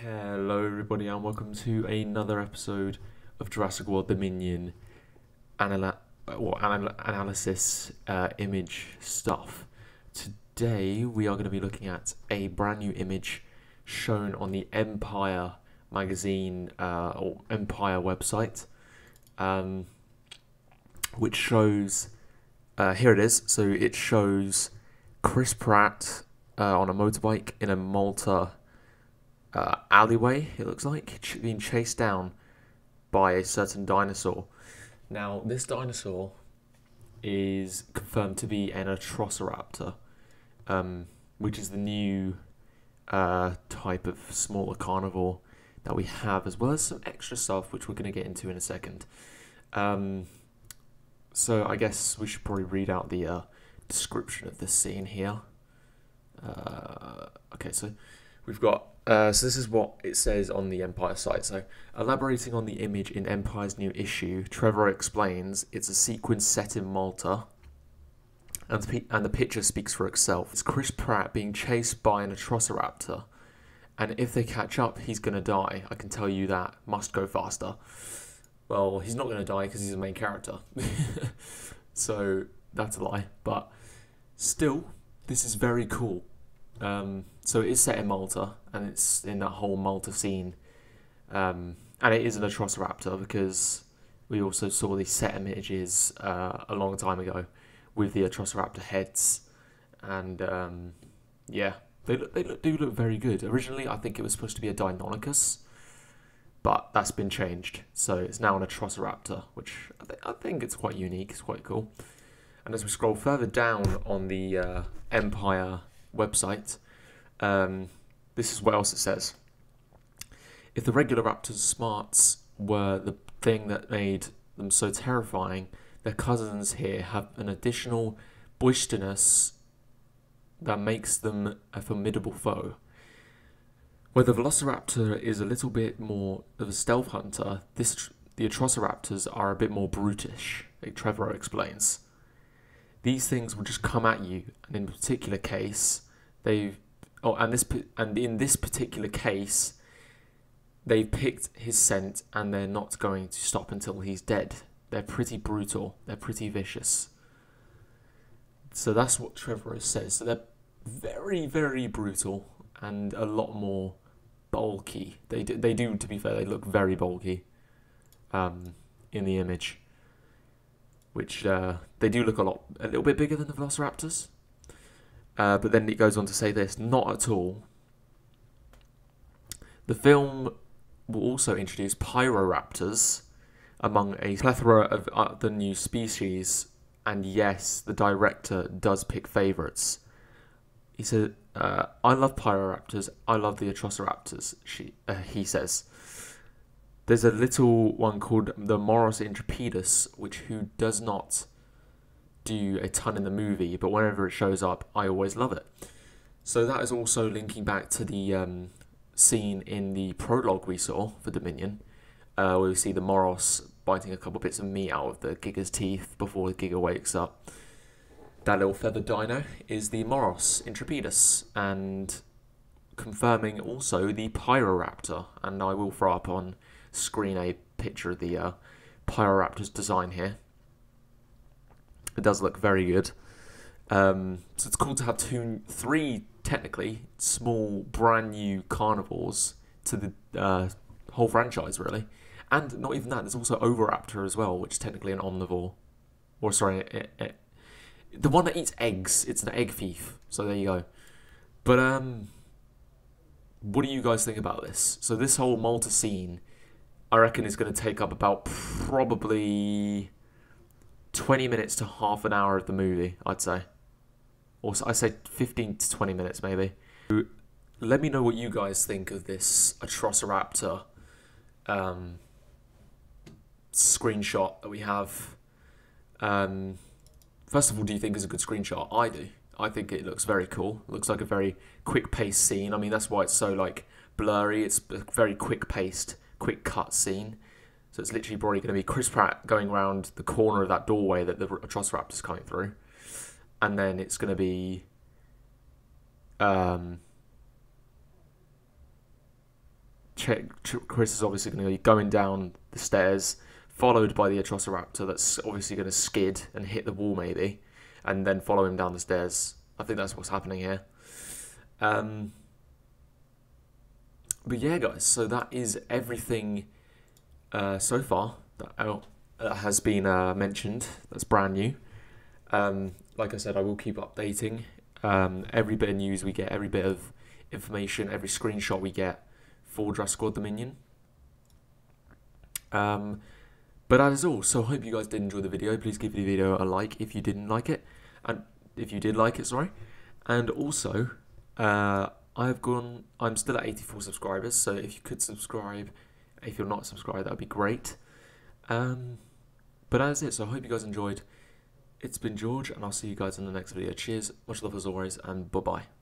Hello, everybody, and welcome to another episode of Jurassic World Dominion anal- or anal- analysis uh, image stuff. Today, we are going to be looking at a brand new image shown on the Empire magazine uh, or Empire website, um, which shows uh, here it is. So it shows Chris Pratt uh, on a motorbike in a Malta uh, alleyway, it looks like, ch- being chased down by a certain dinosaur. Now, this dinosaur is confirmed to be an Atrociraptor, um, which is the new uh, type of smaller carnivore that we have, as well as some extra stuff, which we're going to get into in a second. Um, so, I guess we should probably read out the uh, description of this scene here. Uh, okay, so we've got uh, so this is what it says on the Empire site. So, elaborating on the image in Empire's new issue, Trevor explains it's a sequence set in Malta, and the, and the picture speaks for itself. It's Chris Pratt being chased by an Atrociraptor, and if they catch up, he's gonna die. I can tell you that. Must go faster. Well, he's not gonna die because he's the main character. so that's a lie, but still, this is very cool. Um, so it is set in Malta, and it's in that whole Malta scene. Um, and it is an Atrociraptor because we also saw these set images uh, a long time ago with the Atrociraptor heads, and um, yeah, they look, they look, do look very good. Originally, I think it was supposed to be a Deinonychus, but that's been changed, so it's now an Atrociraptor, which I, th- I think it's quite unique. It's quite cool. And as we scroll further down on the uh, Empire website, um, this is what else it says. If the regular Raptors' smarts were the thing that made them so terrifying, their cousins here have an additional boisterousness that makes them a formidable foe. Where the Velociraptor is a little bit more of a stealth hunter, this the Atrociraptors are a bit more brutish, like Trevor explains. These things will just come at you, and in particular case, they've oh, and this and in this particular case, they've picked his scent, and they're not going to stop until he's dead. They're pretty brutal. They're pretty vicious. So that's what Trevor says. So they're very, very brutal and a lot more bulky. They do, they do, to be fair, they look very bulky um, in the image, which uh, they do look a lot, a little bit bigger than the Velociraptors. Uh, but then it goes on to say this: not at all. The film will also introduce Pyroraptors among a plethora of other new species, and yes, the director does pick favourites. He said, uh, "I love Pyroraptors. I love the Atrociraptors." She, uh, he says. There's a little one called the Moros intrepidus, which who does not do a ton in the movie, but whenever it shows up, I always love it. So that is also linking back to the um, scene in the prologue we saw for Dominion, uh, where we see the Moros biting a couple bits of meat out of the Giga's teeth before the Giga wakes up. That little feather dino is the Moros intrepidus, and confirming also the Pyroraptor, and I will throw up on screen a picture of the uh, Pyroraptor's design here. It does look very good. Um, so it's cool to have two, three technically small, brand new carnivores to the uh, whole franchise, really. And not even that, there's also Oviraptor as well, which is technically an omnivore. Or, sorry, it, it, the one that eats eggs. It's an egg thief. So there you go. But, um, what do you guys think about this? So, this whole Malta scene, I reckon, is going to take up about probably 20 minutes to half an hour of the movie, I'd say. Or I say 15 to 20 minutes, maybe. Let me know what you guys think of this Atrociraptor um, screenshot that we have. Um, first of all, do you think it's a good screenshot? I do. I think it looks very cool. It looks like a very quick paced scene. I mean, that's why it's so like blurry. It's very quick paced, quick cut scene. So it's literally probably going to be Chris Pratt going around the corner of that doorway that the Atrociraptor's coming through, and then it's going to be um, Chris is obviously going to be going down the stairs, followed by the Atrociraptor that's obviously going to skid and hit the wall maybe, and then follow him down the stairs. I think that's what's happening here. Um, but yeah, guys, so that is everything uh, so far that, uh, has been uh, mentioned. That's brand new. Um, like I said, I will keep updating um, every bit of news we get, every bit of information, every screenshot we get for Jurassic Squad Dominion. Um, but that is all. So I hope you guys did enjoy the video. Please give the video a like if you didn't like it, and if you did like it, sorry. And also, uh, I've gone. I'm still at 84 subscribers. So if you could subscribe, if you're not subscribed, that would be great. Um, but that's it. So I hope you guys enjoyed. It's been George, and I'll see you guys in the next video. Cheers, much love as always, and bye bye.